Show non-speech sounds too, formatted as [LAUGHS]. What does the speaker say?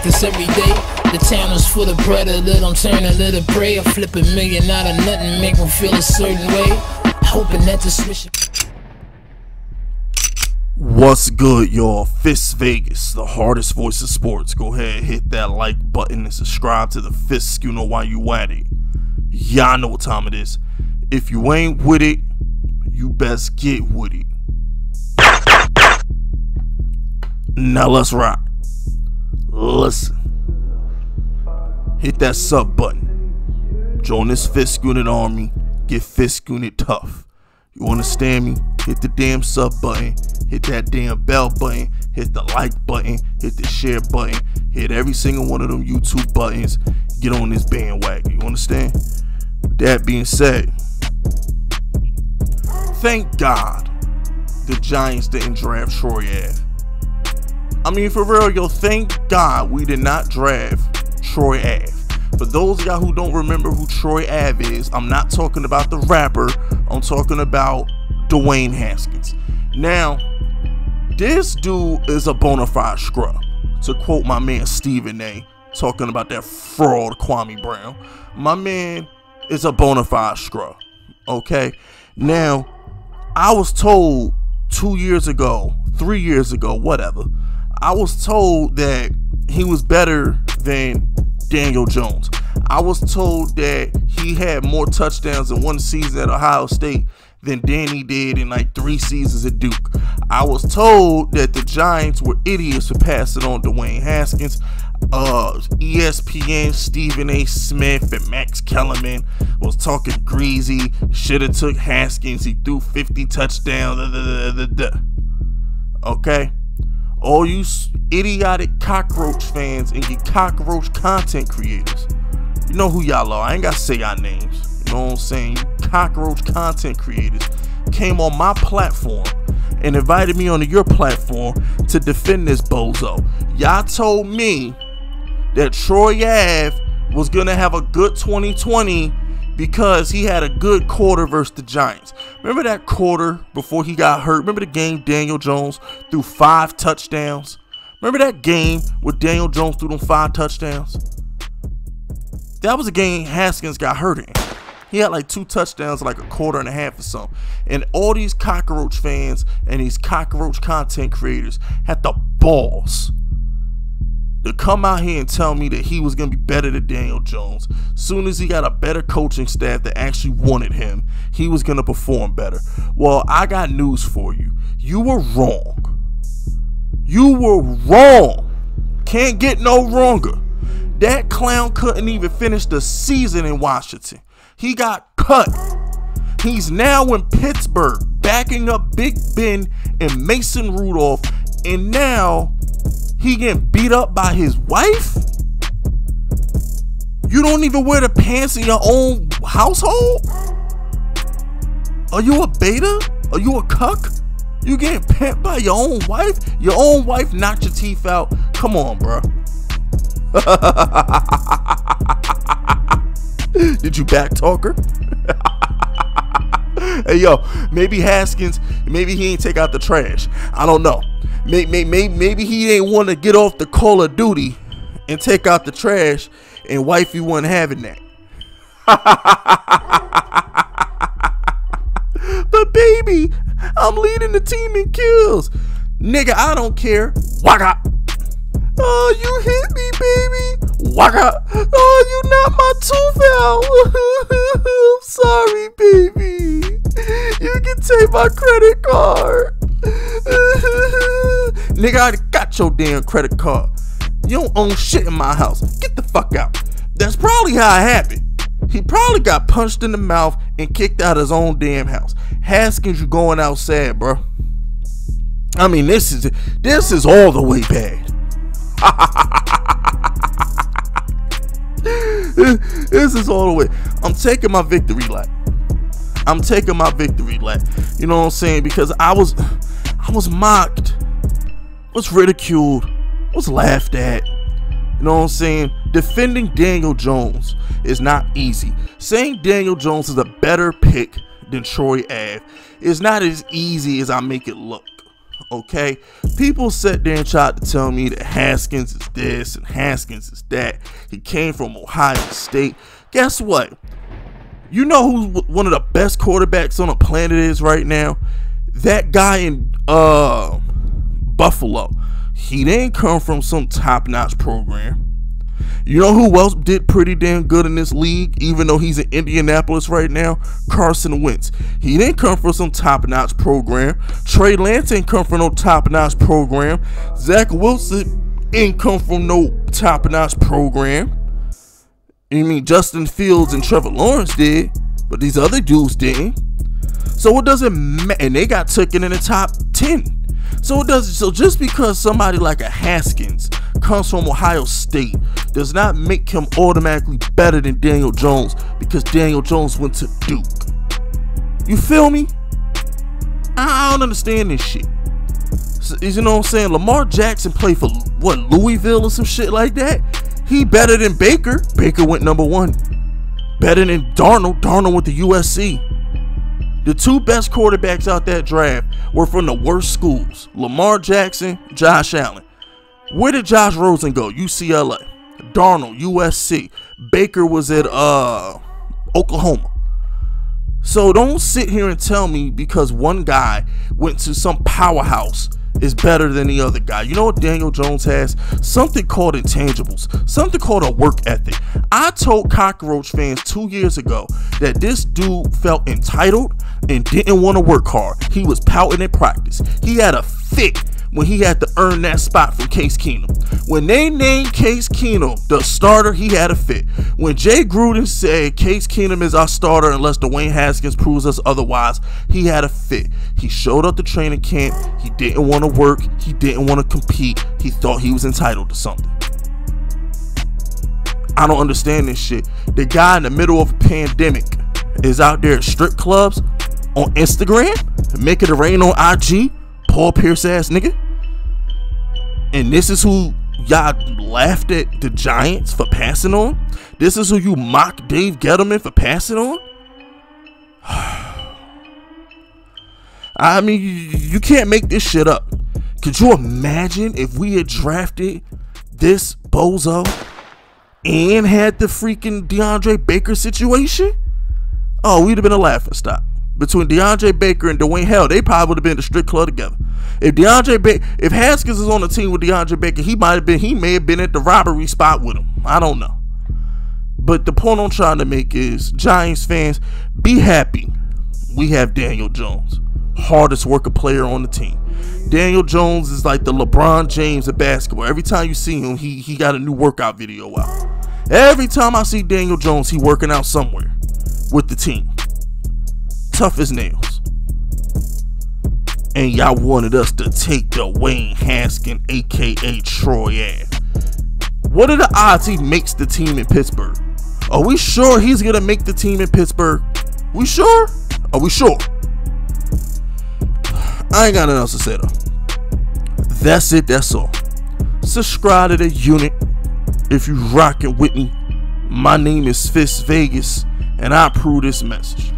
practice every day. The town is full of predator, I'm turning to the prey. I flip a million out of nothing, make them feel a certain way. Hoping that the switch. What's good, y'all? Fisk Vegas, the hardest voice of sports. Go ahead, hit that like button and subscribe to the Fisk You know why you at it. Y'all know what time it is. If you ain't with it, you best get with it. Now let's rock. Listen. Hit that sub button. Join this Fisk Unit army. Get Fisk Unit tough. You understand me? Hit the damn sub button. Hit that damn bell button. Hit the like button. Hit the share button. Hit every single one of them YouTube buttons. Get on this bandwagon. You understand? That being said, thank God the Giants didn't draft Troy Ave. I mean, for real, yo, thank God we did not draft Troy Ave. For those of y'all who don't remember who Troy Ave is, I'm not talking about the rapper, I'm talking about Dwayne Haskins. Now, this dude is a bona fide scrub. To quote my man Stephen A, talking about that fraud Kwame Brown. My man is a bona fide scrub. Okay? Now, I was told two years ago, three years ago, whatever, I was told that he was better than Daniel Jones. I was told that he had more touchdowns in one season at Ohio State than Danny did in like three seasons at Duke. I was told that the Giants were idiots for passing on Dwayne Haskins. Uh, ESPN Stephen A. Smith and Max Kellerman was talking greasy. Should have took Haskins. He threw 50 touchdowns. Okay, all you idiotic cockroach fans and cockroach content creators. You know who y'all are. I ain't gotta say y'all names. You know what I'm saying? Cockroach content creators came on my platform and invited me onto your platform to defend this bozo. Y'all told me that Troy Ave was gonna have a good 2020 because he had a good quarter versus the Giants. Remember that quarter before he got hurt? Remember the game Daniel Jones threw five touchdowns? Remember that game where Daniel Jones threw them five touchdowns? That was a game Haskins got hurt in. He had like two touchdowns, like a quarter and a half or something. And all these cockroach fans and these cockroach content creators had the balls to come out here and tell me that he was going to be better than Daniel Jones. Soon as he got a better coaching staff that actually wanted him, he was going to perform better. Well, I got news for you. You were wrong. You were wrong. Can't get no wronger. That clown couldn't even finish the season in Washington. He got cut. He's now in Pittsburgh, backing up Big Ben and Mason Rudolph. And now he getting beat up by his wife? You don't even wear the pants in your own household? Are you a beta? Are you a cuck? You getting pimped by your own wife? Your own wife knocked your teeth out? Come on, bro. [LAUGHS] Did you back talk her? [LAUGHS] hey yo, maybe Haskins, maybe he ain't take out the trash. I don't know. Maybe, maybe, maybe he didn't want to get off the Call of Duty and take out the trash, and wifey wasn't having that. [LAUGHS] but baby, I'm leading the team in kills. Nigga, I don't care. Waka. Oh, you hit me, baby. Waka. Oh, you knocked my tooth out. I'm [LAUGHS] sorry, baby. You can take my credit card. Nigga, I already got your damn credit card. You don't own shit in my house. Get the fuck out. That's probably how it happened. He probably got punched in the mouth and kicked out his own damn house. Haskins, you going outside, bro. I mean, this is this is all the way bad. [LAUGHS] this is all the way. I'm taking my victory lap. I'm taking my victory lap. You know what I'm saying? Because I was I was mocked, was ridiculed, was laughed at. You know what I'm saying? Defending Daniel Jones is not easy. Saying Daniel Jones is a better pick than Troy Ave is not as easy as I make it look. Okay, people sat there and tried to tell me that Haskins is this and Haskins is that. He came from Ohio State. Guess what? You know who one of the best quarterbacks on the planet is right now? That guy in uh Buffalo. He didn't come from some top-notch program. You know who else did pretty damn good in this league, even though he's in Indianapolis right now? Carson Wentz. He didn't come from some top notch program. Trey Lance didn't come from no top notch program. Zach Wilson didn't come from no top notch program. You mean Justin Fields and Trevor Lawrence did, but these other dudes didn't. So it doesn't matter. And they got taken in the top 10. So it does so just because somebody like a Haskins comes from Ohio State does not make him automatically better than Daniel Jones because Daniel Jones went to Duke. You feel me? I don't understand this shit. You know what I'm saying? Lamar Jackson played for what Louisville or some shit like that. He better than Baker. Baker went number one. Better than Darnold. Darnold went to USC. The two best quarterbacks out that draft were from the worst schools Lamar Jackson, Josh Allen. Where did Josh Rosen go? UCLA. Darnold, USC. Baker was at uh, Oklahoma. So don't sit here and tell me because one guy went to some powerhouse is better than the other guy. You know what Daniel Jones has? Something called intangibles, something called a work ethic. I told Cockroach fans two years ago that this dude felt entitled and didn't want to work hard. He was pouting in practice. He had a fit when he had to earn that spot from Case Keenum. When they named Case Keenum the starter, he had a fit. When Jay Gruden said Case Keenum is our starter unless Dwayne Haskins proves us otherwise, he had a fit. He showed up to training camp. He didn't want to work. He didn't want to compete. He thought he was entitled to something. I don't understand this shit. The guy in the middle of a pandemic is out there at strip clubs on Instagram, making it a rain on IG Paul Pierce ass nigga. And this is who y'all laughed at the Giants for passing on. This is who you mock Dave Gettleman for passing on. [SIGHS] I mean, you can't make this shit up. Could you imagine if we had drafted this bozo and had the freaking DeAndre Baker situation? Oh, we'd have been a laughing stock between DeAndre Baker and Dwayne Hell, they probably would have been in the strip club together. If DeAndre ba- if Haskins is on the team with DeAndre Baker, he might have been he may have been at the robbery spot with him. I don't know. But the point I'm trying to make is Giants fans, be happy. We have Daniel Jones, hardest worker player on the team. Daniel Jones is like the LeBron James of basketball. Every time you see him, he he got a new workout video out. Every time I see Daniel Jones, he working out somewhere with the team tough as nails. And y'all wanted us to take the Wayne Haskin, aka Troy. What are the odds he makes the team in Pittsburgh? Are we sure he's gonna make the team in Pittsburgh? We sure? Are we sure? I ain't got nothing else to say though. That's it, that's all. Subscribe to the unit if you rockin' with me. My name is Fisk Vegas, and I approve this message.